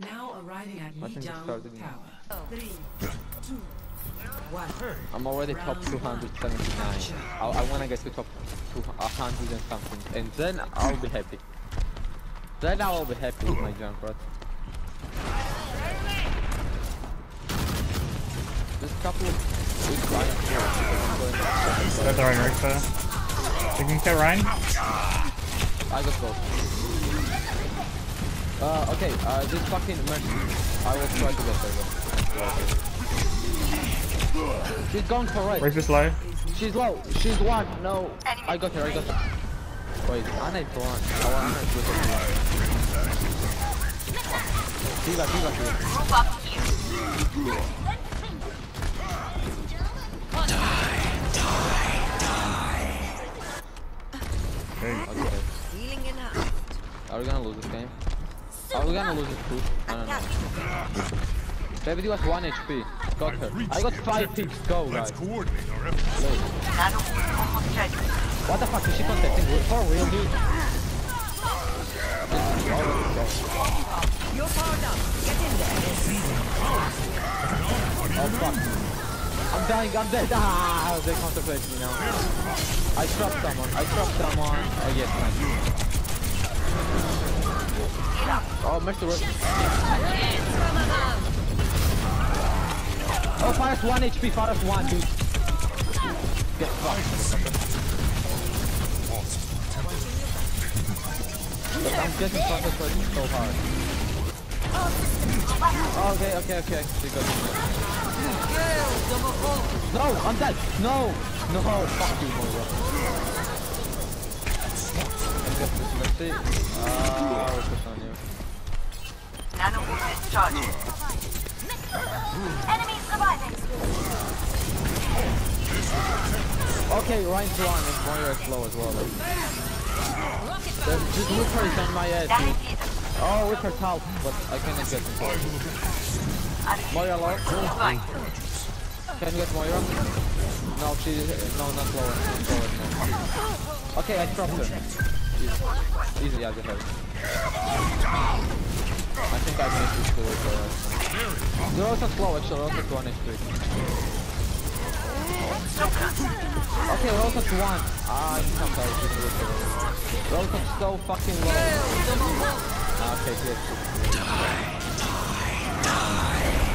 Now arriving at I think it Yidang started in- Tower. Oh. Three, two, one. I'm already top 279. I, I wanna get to top 200 and something, and then I'll be happy. Then I will be happy with my Junkrat. Just a couple of weeks I Got the Ryan Reaper. You can kill Ryan. I got both. Uh, okay, uh, this fucking mercy. I will try to get her. though. She's going for right. Reaper's low. She's low. She's one. No. I got her. I got her. Wait, I need to one. I want her to one. D.Va, D.Va, D.Va. Okay. Okay. Healing enough. Are we gonna lose this game? Are we gonna lose this push? I don't know. Baby D was 1 HP. Got her. I got 5 picks. Go, Let's guys. coordinate our efforts. What the fuck is she contesting? For real, dude? You're powered up. Get in there. Oh fuck. I'm dying, I'm dead. Ah, they contemplate me now. I trapped someone, I trapped someone. Oh yes, nice. Oh, Mr. Rook. Oh, Fire's 1 HP, Fire's 1, dude. Get fucked. I'm getting contemplated so hard. Oh, okay, okay, okay. She got me. No, I'm dead. No, no, fuck you, Moira. Okay, Ryan's one is low as well. There's just is on my head. Oh, Reaper's out, but I cannot get him. Moira low. Can you get Moira? No, she, no, not lower. Okay, I dropped her. Easy, Easy yeah, get her. I think I made this to Reaper right now. They're also slow, actually, also to 1 HP. Okay, we're also to 1. Ah, I can't tell if it's Reaper. We're also so fucking low. Ah, Okay, good.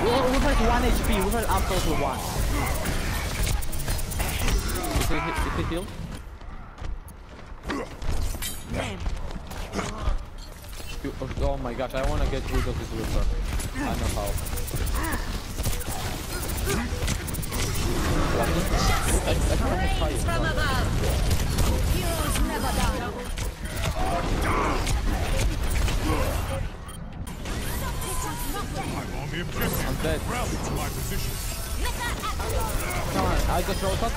We're, we're at 1 HP, we're at absolutely 1. Is he, is he healed? Oh, my gosh, I wanna get rid of this Reaper. I know how. I'm dead. Come on, I got cut.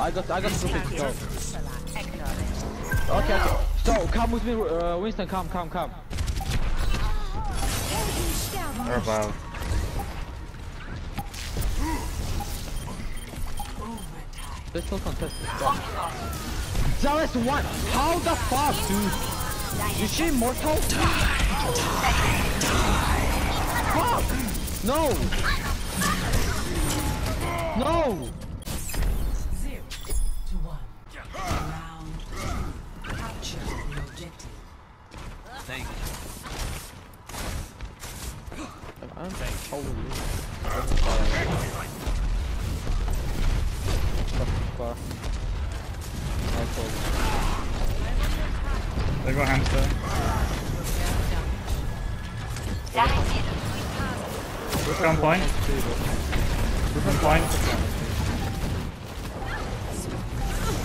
I got, I got go. Okay, okay. So, come with me, uh, Winston, come, come, come. Or above. Let's still contest this stuff. Zealous one! How the fuck, dude? Is she immortal? Fuck! No! No! Holy. Fuck, far. They got hamster. Gun point. Gun point.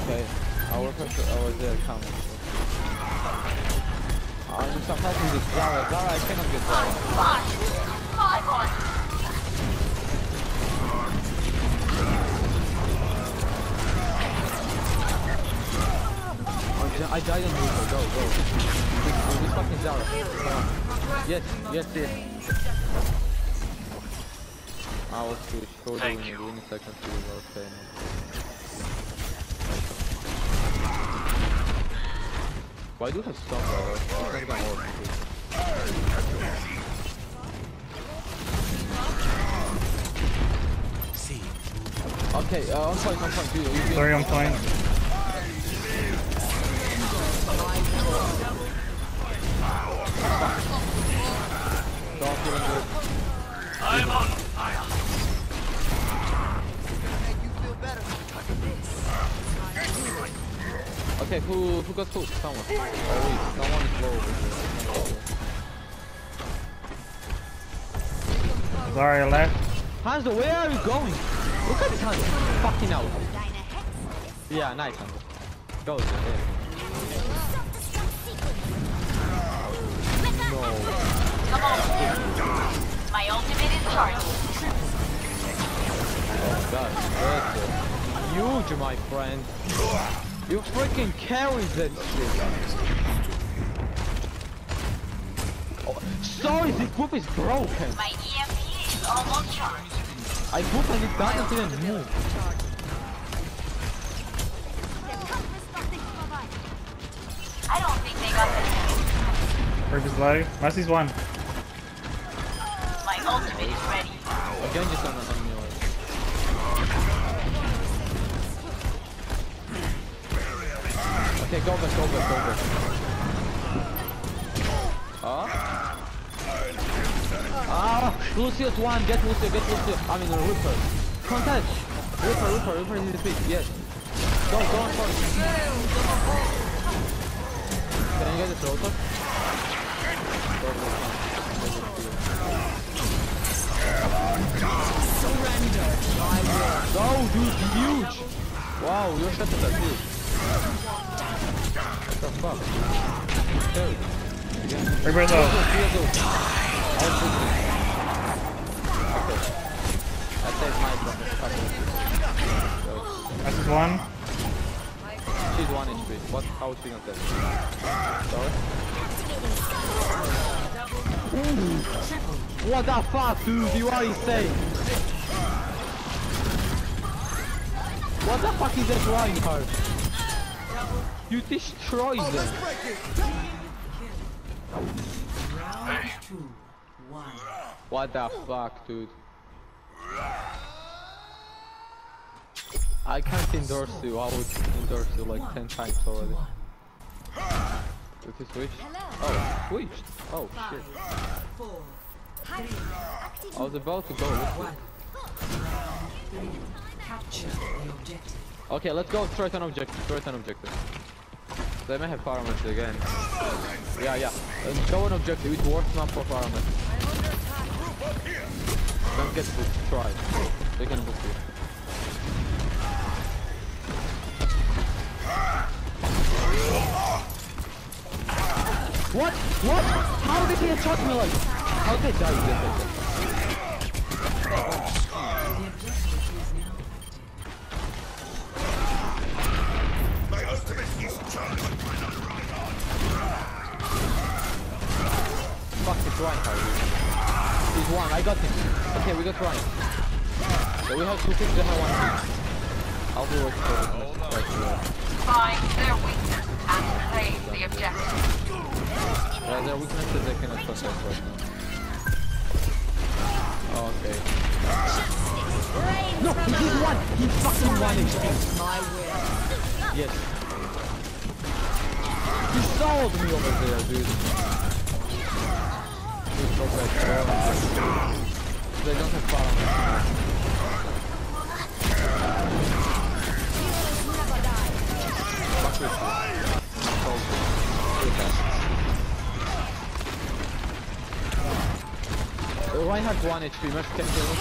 Okay, push I was there coming. I need some help with this Zarya. Zarya, I cannot get Zarya. I died on Rico. Go, go. We fucking Zarya. Yes, yes, yes. I was too short in you. in a second to rotate. Why do you have stuff? by? Oh, I'm more people. Okay, uh, on point, on point, dude. Sorry, on point. Who who got food? Someone. Oh wait, someone is low over here. Zarya left. Hanzo, where are you going? Look at this Hanzo. Fucking out. Yeah, nice Hanzo. Go. Yeah. No. Come on. My ultimate is charged. Oh god, that's huge, my friend. You freaking carry that shit. Oh, sorry, the group is broken. My EMP is almost charged. I hope and it doesn't even move. I don't think they got the hint. Herb is low. Mercy's one. My ultimate is ready. Again, just on, on me. Okay, go back, go back, go back. Ah? Ah! Lucio's one, get Lucio, get Lucio. I mean, Ripper. Contest! Ripper, Ripper, Ripper is in the feet, yes. Go, go on first. Can you get this rotor? Go, go, dude, huge! Wow, your shots are huge. What the fuck? Dude. Herber's low. I saved my brother. Mercy's one. She's 1 HP. What? How is she not dead? Sorry? What the fuck, dude? You are insane. What the fuck is that Reinhardt? You destroyed them. Round two. One. What the fuck, dude? I can't endorse you. I would endorse you like 10 times already. Did he switch? Oh, switched. Oh shit. I was about to go. with One. it. Round three. Capture the objective. Okay, let's go straight on objective. Straight on objective. They may have parameters again. Yeah, yeah. Go on objective. It's worth map for parameters. Don't get booked. Try. They can book you. What? What? How did he shot me like? How did they die? Fuck, it's Reinhardt. He's one, I got him. Okay, we got Ryan. So we have two kills, they have one kill. I'll do what for this. Find their weakness and claim the objective. Yeah, their weaknesses they cannot protect right now. Okay. No, he's one! He's fucking one HP. My will. Yes. He sold me over there, dude. Dude, so bad. They don't have power. Uh, Reinhardt 1 HP, can kill him.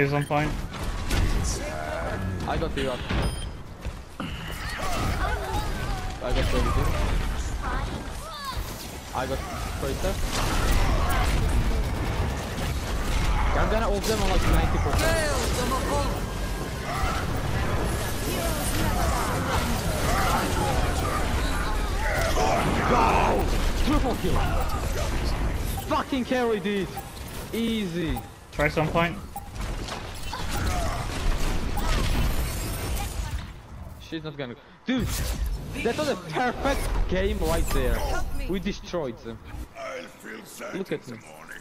He's some point. I got the rock. I got everything. I got Freighter. I'm gonna ult them on like 90%. Go! Triple kill! Fucking carry, dude! Easy! Try some point. She's not gonna. Dude! That was a perfect game right there. We destroyed them. Look at me.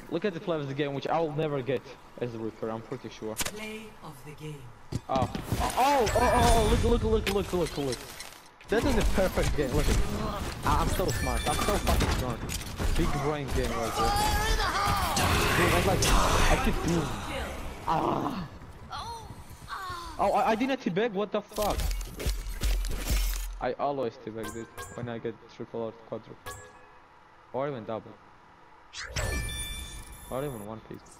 Look at the play of the game, which I will never get as a Reaper, I'm pretty sure. Play of the game. Oh, oh, oh, oh, oh, look, look, look, look, look, look. That is a perfect game, look at me. I- I'm so smart, I'm so fucking smart. Big brain game right there. Dude, I'm like, I keep doing. Ah. Oh, I, I didn't teabag, what the fuck? I always teabag this when I get triple or quadruple. Or even double. Or even one piece.